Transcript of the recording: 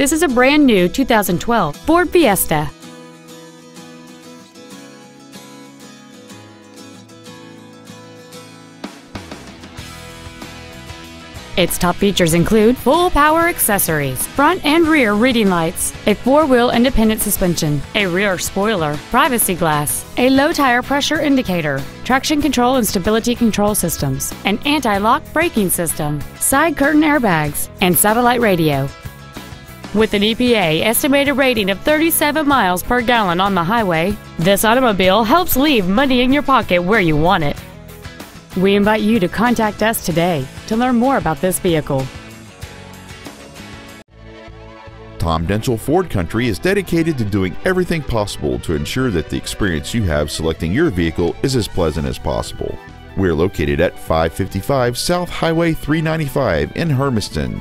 This is a brand new 2012 Ford Fiesta. Its top features include full power accessories, front and rear reading lights, a four-wheel independent suspension, a rear spoiler, privacy glass, a low tire pressure indicator, traction control and stability control systems, an anti-lock braking system, side curtain airbags, and satellite radio. With an EPA estimated rating of 37 miles per gallon on the highway, this automobile helps leave money in your pocket where you want it. We invite you to contact us today to learn more about this vehicle. Tom Denchel Ford Country is dedicated to doing everything possible to ensure that the experience you have selecting your vehicle is as pleasant as possible. We're located at 555 South Highway 395 in Hermiston.